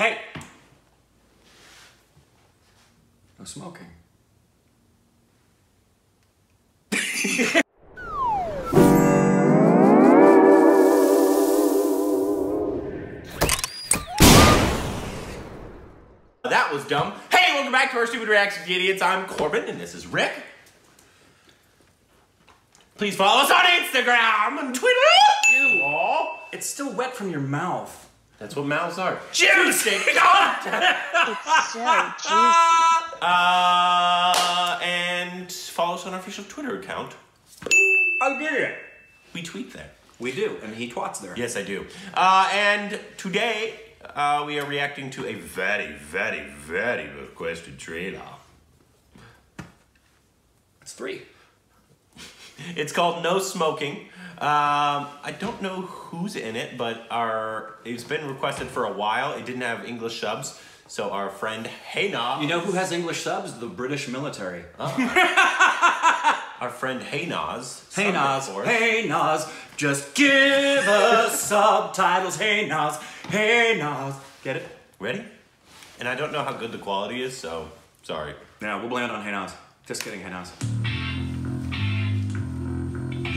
Hey! No smoking. That was dumb. Hey, welcome back to our Stupid Reactions to Idiots. I'm Korbin, and this is Rick. Please follow us on Instagram and Twitter. Ew. It's still wet from your mouth. That's what mouths are. Juicy content. It's so juicy. uh, and follow us on our official Twitter account. I did it. We tweet there. We do, and he twats there. Yes, I do. Uh, and today uh, we are reacting to a very, very, very requested trailer. It's three. It's called No Smoking. Um, I don't know who's in it, but our it's been requested for a while. It didn't have English subs, so our friend Hayna, You know who has English subs? The British military. our friend Haynaz, Hey subbed it Nas, for hey Nas, just give us subtitles. Hey Nas. Get it? ready? And I don't know how good the quality is, so sorry. Yeah, we'll blame it on Hey Nas. Just kidding, Hey Nas.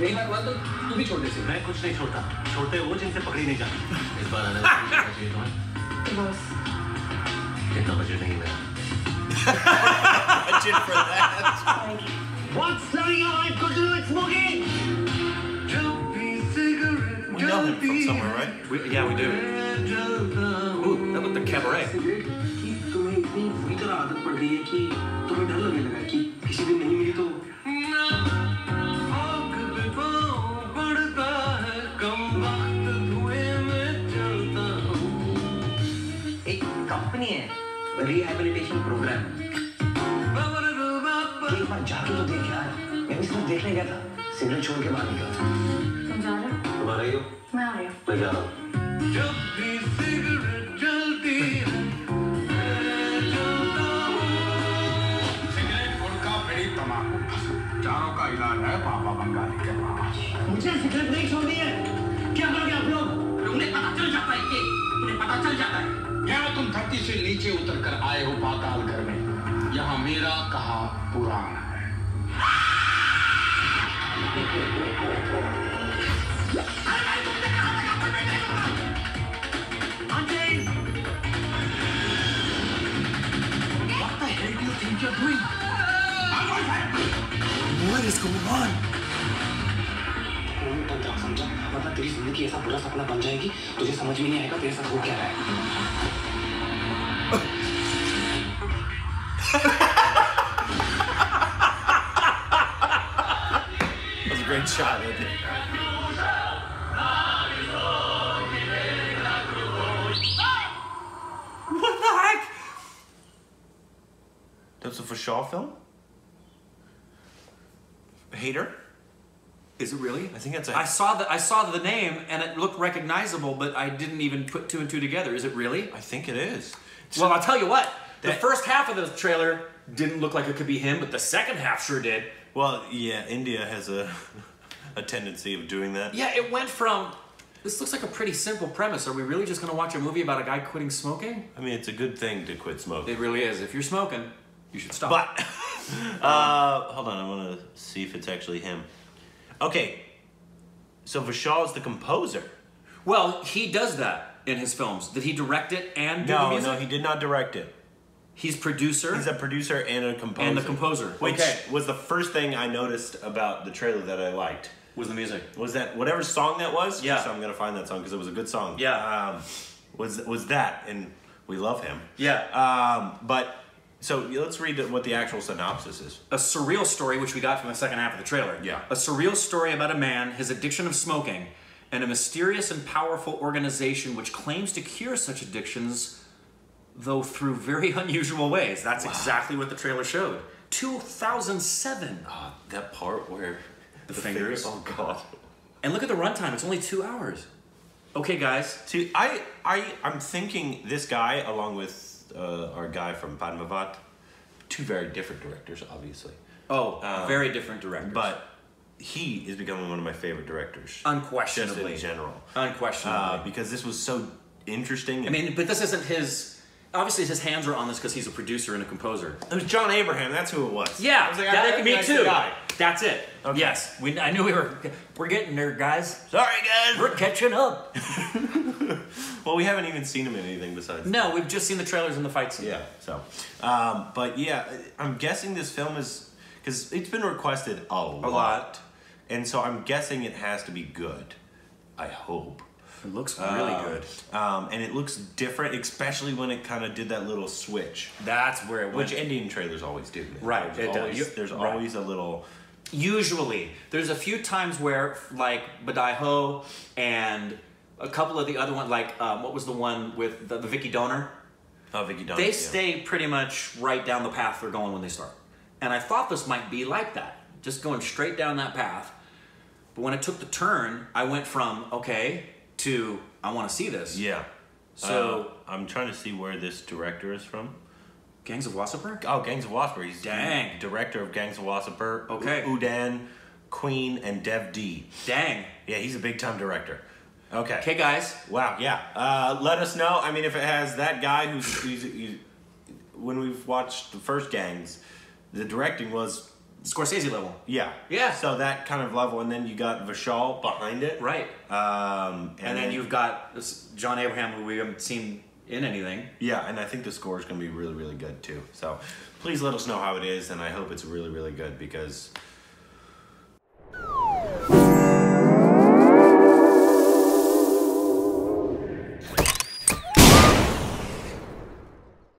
मेरी बात मान तो तू भी छोटे से मैं कुछ नहीं छोड़ता छोड़ते वो जिनसे पकड़ी नहीं जाती इस बार आने बस इतना बजट नहीं मेरा Budget for that. What's telling your wife to do with smoking? We know him from somewhere, right? We, yeah, we do. Ooh, that looked like cabaret. तुम्हें इतनी बुरी तरह आदत पड़ गई है कि तुम्हें डर लगने लगा कि किसी दिन नहीं मिली तो कंपनी है रिहेबिलिटेशन प्रोग्राम एक बार जाके तो देख यार मैं भी सिर्फ़ देखने गया था सिगरेट छोड़ के बाहर निकला तुम जा रहे हो? तुम आ रही हो? मैं आ रही हूँ। मैं जा रहा हूँ। सिगरेट गुटखा बीड़ी चारों का इलाज है बाबा बंगाली के पास। मुझे सिगरेट नहीं छोड़नी है। क्या करोगे आप लोग? उन्हें पता चल जाता है उन्हें पता चल जाता है। यहाँ तुम धरती से नीचे उतर कर आए हो पाताल घर में। यहाँ मेरा कहा पुराण है। उन्होंने तंत्र समझा वरना तेरी जिंदगी ऐसा बुरा सपना बन जाएगी तुझे समझ में नहीं आएगा तेरे साथ हो क्या रहा है That was a great shot. wasn't it? What the heck? That's a for Shaw film? Hater? Is it really? I think that's a- I saw the I saw the name and it looked recognizable, but I didn't even put two and two together. Is it really? I think it is. Well, I'll tell you what. The first half of the trailer didn't look like it could be him, but the second half sure did. Well, yeah, India has a a tendency of doing that. Yeah, it went from this looks like a pretty simple premise. Are we really just going to watch a movie about a guy quitting smoking? I mean, it's a good thing to quit smoking. It really is. If you're smoking, you should stop. But uh, hold on, I want to see if it's actually him. Okay, so Vishal is the composer. well, he does that in his films. Did he direct it and do the No, music? no, he did not direct it. He's producer. He's a producer and a composer. And the composer. Which Okay. was the first thing I noticed about the trailer that I liked. was the music. Was that whatever song that was? Yeah. So I'm gonna find that song because it was a good song. Yeah. Um, was was that and we love him. Yeah. Um, but so let's read what the actual synopsis is. a surreal story which we got from the second half of the trailer. Yeah. A surreal story about a man, his addiction of smoking, and a mysterious and powerful organization which claims to cure such addictions though through very unusual ways. That's exactly what the trailer showed. 2007. Uh, that part where The fingers. Oh god. And look at the runtime. It's only two hours. Okay, guys. See, I, I, I'm thinking this guy, along with uh, our guy from Padmavat, two very different directors, obviously, Oh, Um, very different directors. but he is becoming one of my favorite directors, unquestionably. in general, Unquestionably. uh, because this was so interesting. I mean, but this isn't his. Obviously, his hands were on this because he's a producer and a composer. it was John Abraham. That's who it was. Yeah, I was like, I that, me too. guy. That's it. Okay. Yes, we, I knew we were. We're getting there, guys. Sorry, guys. We're catching up. Well, we haven't even seen him in anything besides. No, we've just seen the trailers and the fight scene. Yeah. So, um, but yeah, I'm guessing this film is because it's been requested a lot. lot. and so I'm guessing it has to be good. I hope. It looks really Um, good. Um, and it looks different, especially when it kind of did that little switch, That's where it went. which Indian trailers always do. man. Right, There's it always, You- there's right. always a little. Usually, there's a few times where, like Badhaai Ho and a couple of the other ones, like um, what was the one with the, the Vicky Donor? Oh, Vicky Dunn. They yeah. stay pretty much right down the path they're going when they start. And I thought this might be like that, just going straight down that path. But when it took the turn, I went from okay to I want to see this. Yeah. So- Uh, I'm trying to see where this director is from. Gangs of Wasseypur? Oh, Gangs of Wasseypur. He's Dang. director of Gangs of Wasseypur. Okay. U- Udaan, Queen, and Dev D. Dang. Yeah, he's a big time director. Okay. Okay, guys. Wow. Yeah. Uh, let us know. I mean, if it has that guy who's, who's, who's when we've watched the first Gangs, the directing was Scorsese level. yeah Yeah. So that kind of level, and then you got Vishal behind it. Right. Um, And, then, you've got John Abraham, who we haven't seen in anything. Yeah, and I think the score is going to be really, really good too. So please let us know how it is, and I hope it's really, really good because